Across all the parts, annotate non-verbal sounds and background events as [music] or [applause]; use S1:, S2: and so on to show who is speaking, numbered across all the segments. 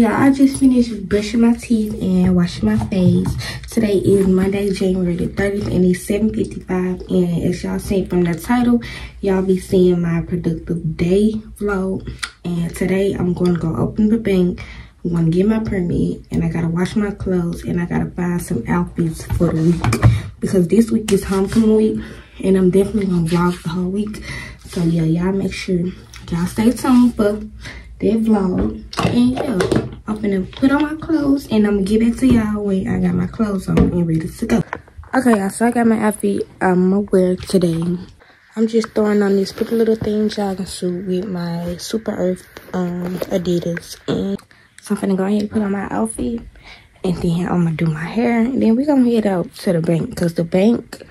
S1: Yeah, I just finished brushing my teeth and washing my face. Today is Monday, January the 30th and it's 7.55 and as y'all seen from the title, y'all be seeing my productive day vlog. And today I'm going to go open the bank. I'm going to get my permit and I got to wash my clothes and I got to find some outfits for the week. Because this week is homecoming week and I'm definitely to vlog the whole week. So yeah, y'all make sure y'all stay tuned for that vlog. And yeah, I'm gonna put on my clothes and I'm gonna get back to y'all when I got my clothes on and ready to go. Okay, y'all, so I got my outfit I'm gonna wear today. I'm just throwing on this pretty little thing jogging suit with my Superstar um, Adidas. And so I'm gonna go ahead and put on my outfit. And then I'm gonna do my hair. And then we're gonna head out to the bank. Because the bank,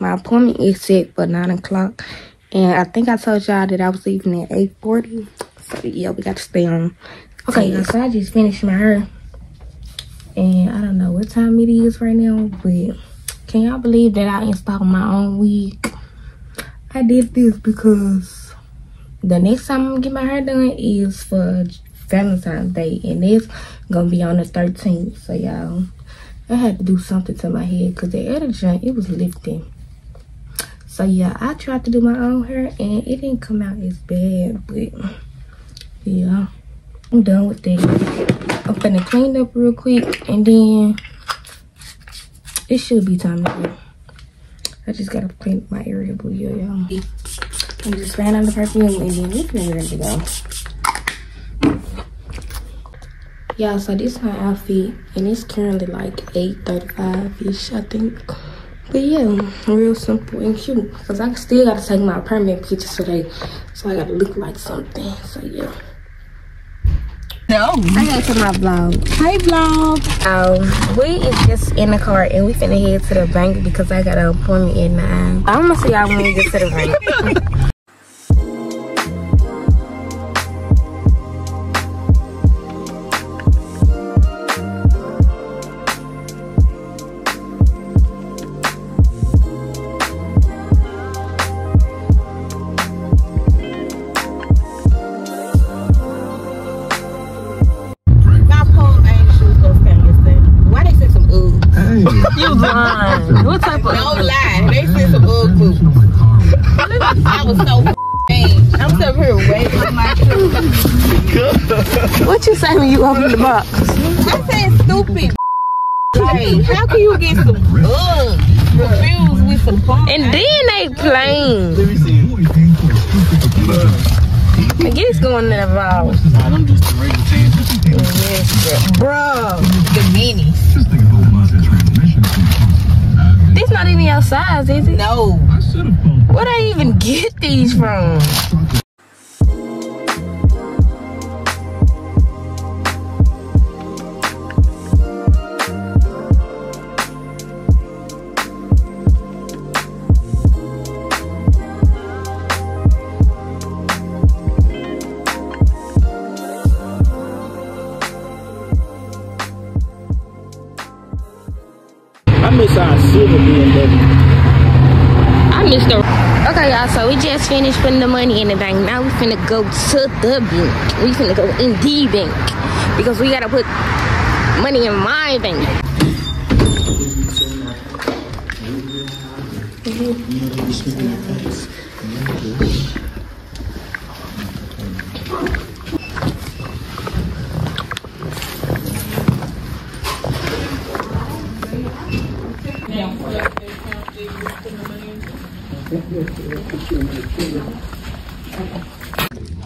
S1: my appointment is set for 9 o'clock. And I think I told y'all that I was leaving at 8.40. So yeah, we got to stay on. Okay, so I just finished my hair. And I don't know what time it is right now, but can y'all believe that I installed my own wig? I did this because the next time I'm gonna get my hair done is for Valentine's Day, and it's gonna be on the 13th. So y'all, I had to do something to my head because the other joint it was lifting. So yeah, I tried to do my own hair and it didn't come out as bad, but yeah i'm done with that. I'm gonna clean up real quick and then it should be time to go. I just gotta clean my area yeah y'all. I'm just spraying on the perfume and then we can ready to go. Yeah so this is my outfit and it's currently like 8:35 ish i think. But yeah real simple and cute because i still gotta take my permit pictures today so i gotta look like something so yeah
S2: no.
S1: I got to my vlog.
S2: Hi vlog.
S1: Um, we is just in the car and we finna head to the bank because I got an appointment at nine. I'm gonna see y'all when we get to the bank. [laughs]
S2: What
S1: you say when you open the box?
S3: I said stupid. Like, how can you get some bugs confused with some fun?
S1: And then they plain. I guess going in the vault.
S4: Nah, them just the regular tangents.
S1: Yes,
S3: Bro, the minis.
S1: This not even your size, is it?
S3: No.
S1: Where they even get these from? We just finished putting the money in the bank. Now we finna go to the bank. We finna go in the bank because we gotta put money in my bank.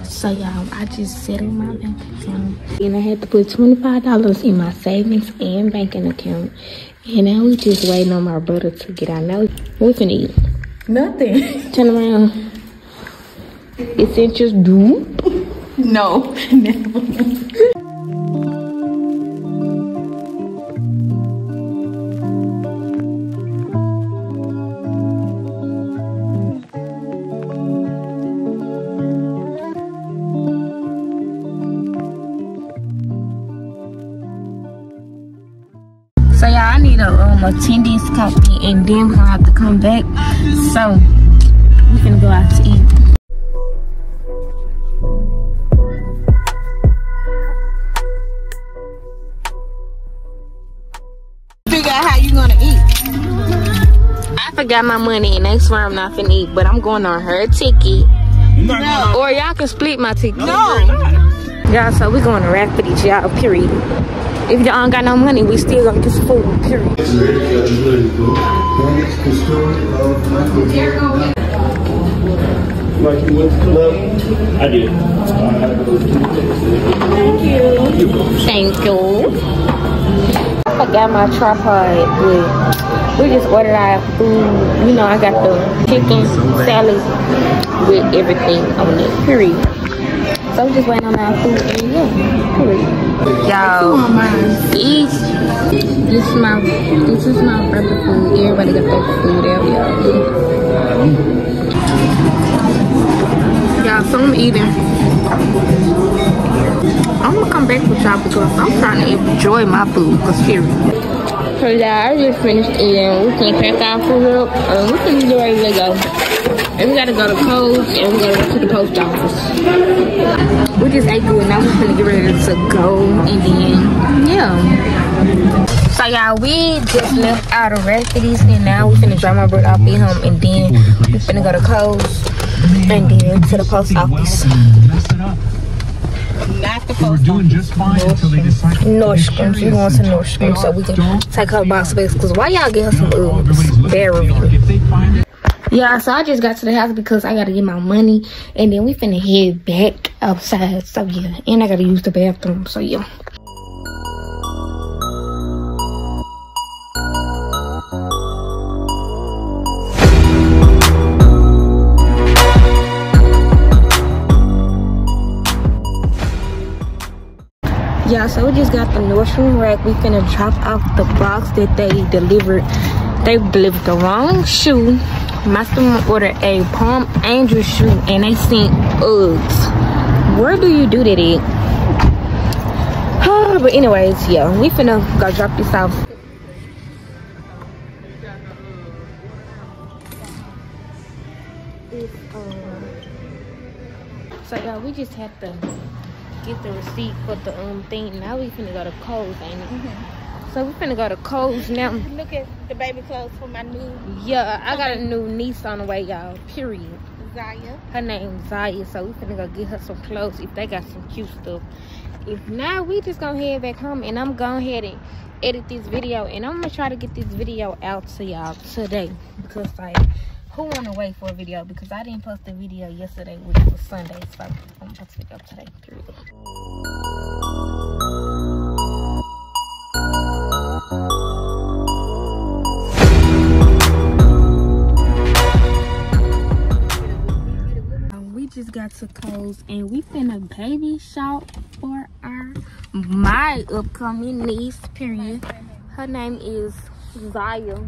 S1: So y'all, I just settled my bank account. And I had to put $25 in my savings and banking account. And now we just waiting on my brother to get out. Now we finna eat.
S2: Nothing.
S1: Turn around. It's interest due.
S2: No. [laughs]
S1: So the um, attendance copy, and then we're gonna have to come back. So we can go out to eat. Figure out how you gonna eat. I forgot my money and that's why I'm not gonna eat, but I'm going on her ticket.
S3: No.
S1: Or y'all can split my ticket.
S3: No. no.
S1: Y'all, so we're going to Rapids, y'all, period. If y'all don't got no money, we still gonna get some food, period.
S4: Like you went to club? I did.
S1: Thank you. I got my tripod, we just ordered our food. You know, I got the chicken salad with everything on it, period. So we just waiting on our food and yeah, period. Y'all, this is my, this is my brother food. Everybody got their food out, y'all. Y'all, so I'm eating. I'm gonna come back with y'all because I'm trying to enjoy my food, cause period. So yeah, I just finished eating. We can pack our food up and we can get ready to go. And we gotta go to Kohl's and we gotta go to the post office. We just ate good now we're gonna get ready to go and then yeah. So y'all, we just left out of Rafferty's and now we finna drop my brother off at home and then we finna go to Kohl's and then to the post office.
S3: Not the
S5: We were doing just fine until they decided to
S1: Nordstrom's. We going to Nordstrom's so we can take her box space. Cause why y'all get her some uh, bear review? Yeah, so I just got to the house because I gotta get my money and then we finna head back outside. So yeah, and I gotta use the bathroom. So yeah. Yeah, so we just got the Nordstrom rack. We finna drop off the box that they delivered. They delivered the wrong shoe. Master ordered a Palm Angel shoe and they sent Uggs. Where do you do that at? [sighs] but anyways, yeah, we finna go drop this off. So yeah, we just had to get the receipt for the um thing. Now we finna go to Kohl's, ain't it? So we finna go to Kohl's now.
S3: Look at the baby clothes for my new
S1: Yeah, I got a new niece on the way, y'all. Period.
S3: Zaya.
S1: Her name's Zaya, so we finna go get her some clothes if they got some cute stuff. If not, we just gonna head back home and I'm going ahead and edit this video and I'm gonna try to get this video out to y'all today because like who wanna wait for a video because I didn't post a video yesterday which was Sunday so I'm gonna post a video today period. Just got to Kohl's and we finna baby shop for our my upcoming niece period. Her name is Zaya.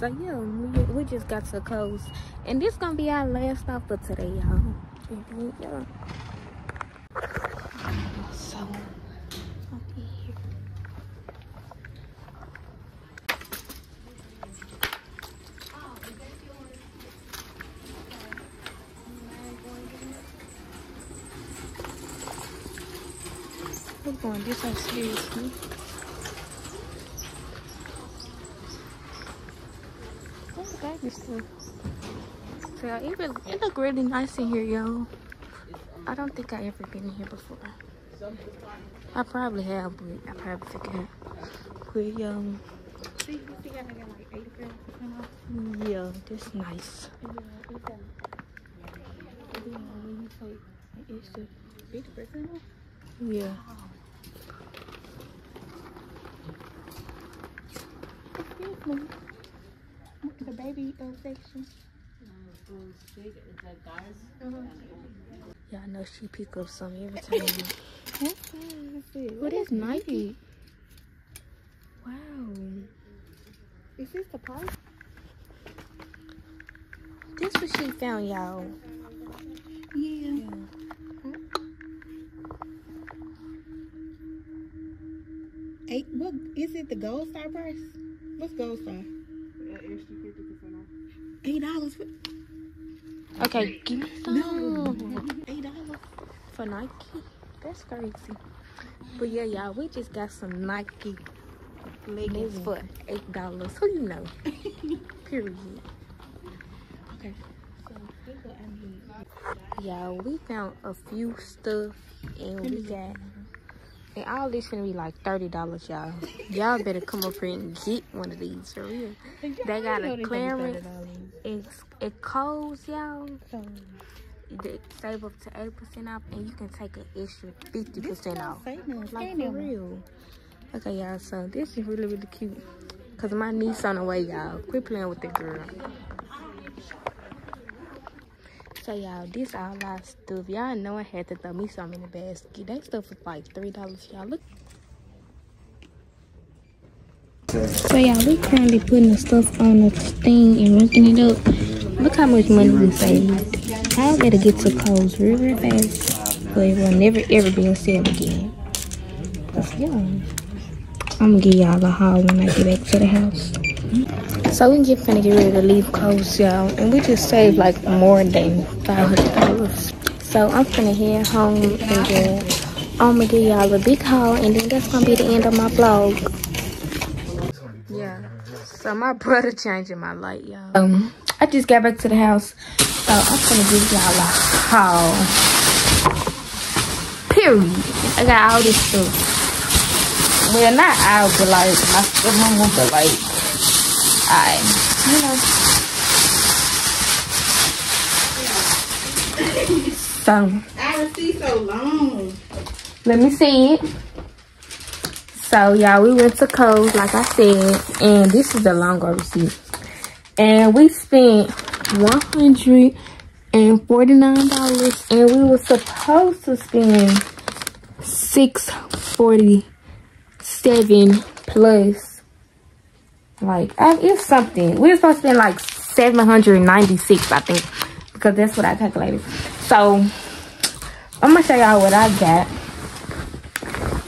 S1: So yeah we, we just got to Kohl's and this gonna be our last stop for today y'all. Yeah. We're going this so seriously. Oh, the baby stuff. So yeah, it, look- it look really nice in here, y'all. I don't think I ever been in here before. I probably have, but I probably forgot. But um,
S3: See, you see, I got like 80 percent off.
S1: yeah, that's nice.
S3: Take an extra 50 percent.
S1: Yeah.
S3: Excuse me. The baby uh, section.
S1: Yeah, I know she pick up some every time. [laughs]
S3: What
S1: what is Nike? Wow.
S3: Is this the price?
S1: This is what she found, y'all.
S3: Yeah. Eight. What is it? The gold star price? What's gold star? Eight dollars.
S1: Okay, give me some.
S3: Eight dollars.
S1: For Nike? That's crazy. But yeah, y'all, we just got some Nike leggings for eight dollars. Who you know? [laughs] Period. Okay. So. Y'all, we found a few stuff and we got and all this gonna be like thirty dollars, y'all. Y'all better come up here and get one of these for real. They got a clearance. It's it codes, y'all. They save up to eighty percent off, and you can take an extra fifty percent off. Like for real. Okay, y'all. So this is really really cute. Cause my niece on the way, y'all. Quit playing with the girl. So y'all, this all our stuff. Y'all know I had to throw me some in the basket. That stuff was like three dollars, y'all. Look. So y'all, we currently putting the stuff on the thing and rinking it up. Look how much money we saved. I gotta get to Kohl's real, real fast, but it will never ever be on sale again. Cause yeah, I'm gonna give y'all a haul when I get back to the house. So we just finna get ready to leave Kohl's, y'all, and we just saved like more than five hundred dollars. So I'm finna head home and then I'm gonna give y'all a big haul, and then that's gonna be the end of my vlog. Yeah. So my brother changing my light, y'all. Um, I just got back to the house, so I'm gonna give y'all a haul. Period. I got all this stuff. Well, not all, but like my stuff, but like, I, you know. So.
S3: I see so long.
S1: Let me see it. So y'all, we went to Kohl's, like I said, and this is the longer receipt. And we spent one hundred and we were supposed to spend six forty-seven plus. Like, it's something. We were supposed to spend like seven hundred ninety-six, I think, because that's what I calculated. So I'm gonna show y'all what I got.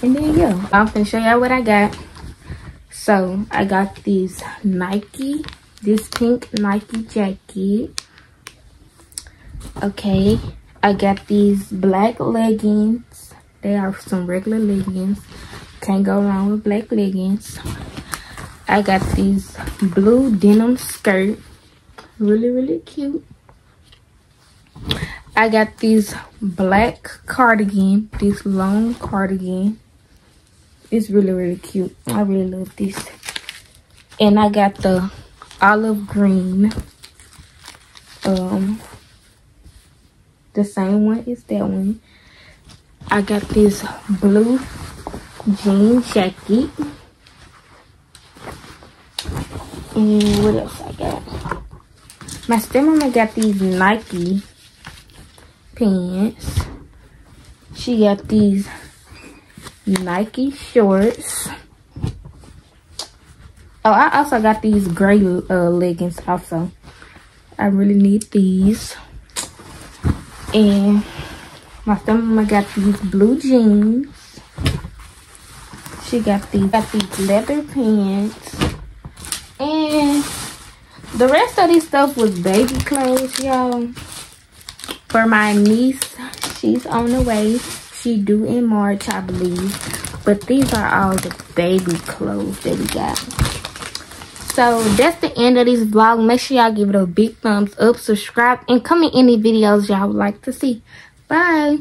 S1: And then yeah, I'm gonna show y'all what I got. So I got these Nike, this pink Nike jacket. Okay, I got these black leggings. They are some regular leggings. Can't go wrong with black leggings. I got these blue denim skirt. Really, really cute. I got these black cardigan, this long cardigan. It's really, really cute. I really love this. And I got the olive green. Um, the same one as that one. I got this blue jean jacket. And what else I got? My stepmama got these Nike pants. She got these Nike shorts. Oh, I also got these gray uh, leggings also. I really need these. And my stepmama got these blue jeans. She got these, got these leather pants. And the rest of this stuff was baby clothes, y'all. For my niece, she's on the way. She due in March, I believe. But these are all the baby clothes that we got. So that's the end of this vlog. Make sure y'all give it a big thumbs up, subscribe, and comment any videos y'all would like to see. Bye.